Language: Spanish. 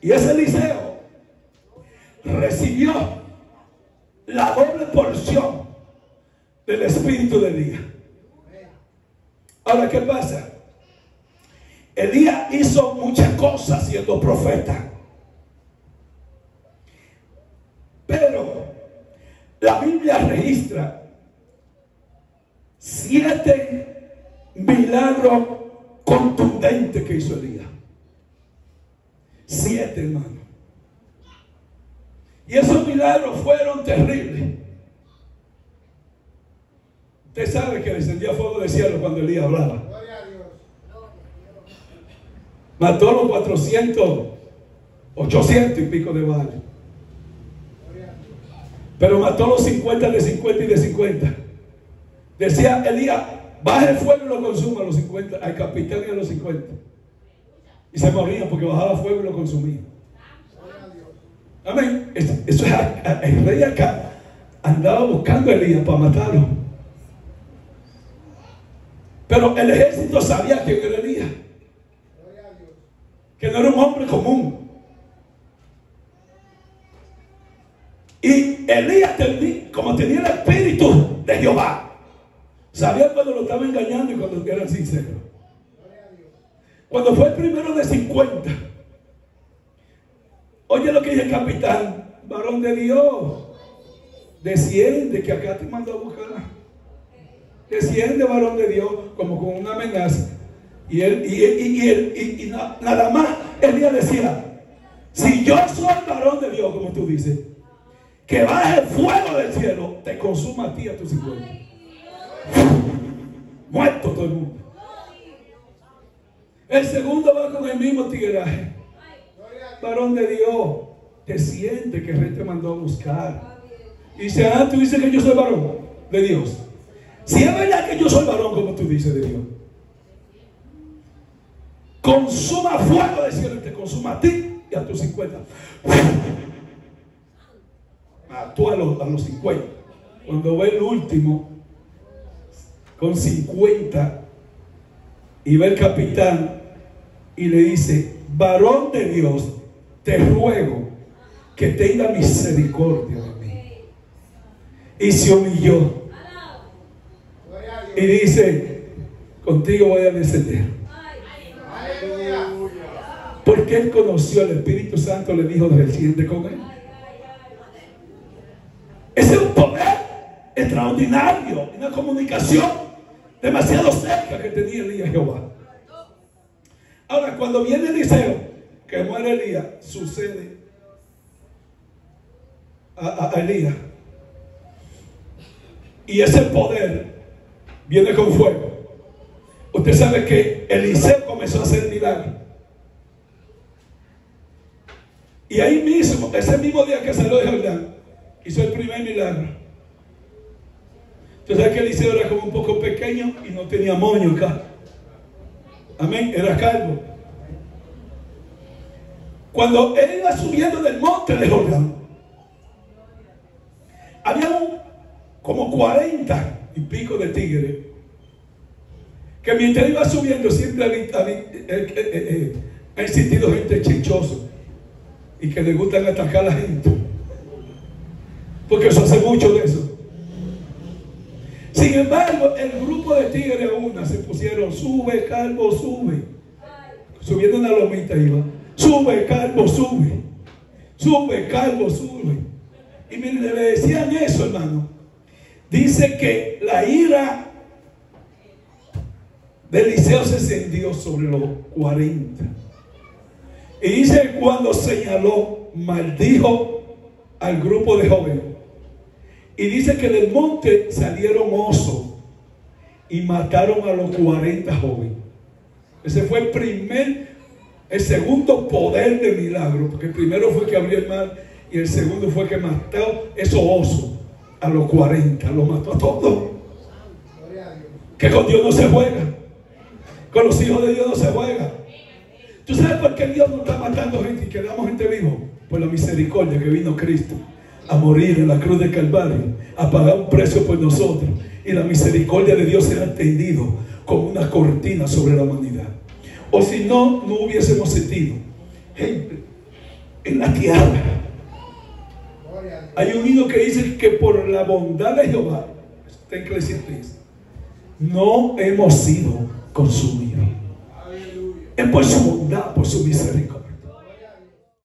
Y ese Eliseo recibió la doble porción del espíritu de Elías. Ahora, ¿qué pasa? Elías hizo muchas cosas siendo profeta. Pero la Biblia registra siete milagros contundentes que hizo Elías. Siete, hermano. Y esos milagros fueron terribles. Usted sabe que descendía fuego del cielo cuando Elías hablaba. Mató los 400, 800 y pico de balas. Pero mató los 50 de 50 y de 50. Decía Elías, baja el fuego y lo consuma a los 50, al capitán y a los 50. Y se morían porque bajaba fuego y lo consumía. Amén. Eso es el rey acá andaba buscando a Elías para matarlo. Pero el ejército sabía quién era Elías. Que no era un hombre común. Y Elías, como tenía el espíritu de Jehová, sabía cuando lo estaba engañando y cuando era sincero. Cuando fue el primero de 50, oye lo que dice el capitán, varón de Dios, desciende que acá te mando a buscar. Desciende, varón de Dios, como con una amenaza. Y él, y, y, y nada más, Elías decía, si yo soy varón de Dios, como tú dices, que baje el fuego del cielo, te consuma a ti a tus hijos. Muerto todo el mundo. El segundo va con el mismo tigueraje. Varón de Dios, te siente que el rey te mandó a buscar. Y dice, ah, tú dices que yo soy varón de Dios. Si es verdad que yo soy varón, como tú dices de Dios. Consuma fuego del cielo y te consuma a ti y a tus 50 mató a los, a los 50. Cuando ve el último con 50 y ve el capitán y le dice, varón de Dios, te ruego que tenga misericordia de mí. Y se humilló. Y dice, contigo voy a descender. Porque él conoció al Espíritu Santo, le dijo, desciende con él. Ese es un poder extraordinario, una comunicación demasiado cerca que tenía Elías Jehová. Ahora, cuando viene Eliseo, que muere Elías, sucede a, Elías. Y ese poder viene con fuego. Usted sabe que Eliseo comenzó a hacer milagros. Y ahí mismo, ese mismo día que salió de Jordán, hizo el primer milagro. Entonces sabes que Eliseo era como un poco pequeño y no tenía moño acá. Amén, era calvo. Cuando él iba subiendo del monte de Jordán, había como 40 y pico de tigres que mientras iba subiendo siempre eh, eh, eh, existido gente chichosa y que le gustan atacar a la gente. Porque eso hace mucho de eso. Embargo, el grupo de tigres una se pusieron, sube, calvo, sube. Subiendo una lomita iba. Sube, calvo, sube. Sube, calvo, sube. Y miren, le decían eso, hermano. Dice que la ira de Eliseo se encendió sobre los 40. Y dice cuando señaló, maldijo al grupo de jóvenes y dice que del monte salieron osos y mataron a los 40 jóvenes. Ese fue el primer, el segundo poder de milagro, porque el primero fue que abrió el mar y el segundo fue que mató esos osos a los 40, los mató a todos. Que con Dios no se juega, con los hijos de Dios no se juega. ¿Tú sabes por qué Dios no está matando gente y quedamos gente vivo? Por la misericordia que vino Cristo a morir en la cruz de Calvario, a pagar un precio por nosotros. Y la misericordia de Dios era tendido como una cortina sobre la humanidad. O si no, no hubiésemos sentido. Gente, en la tierra hay un himno que dice que por la bondad de Jehová, está en no hemos sido consumidos. Es por su bondad, por su misericordia.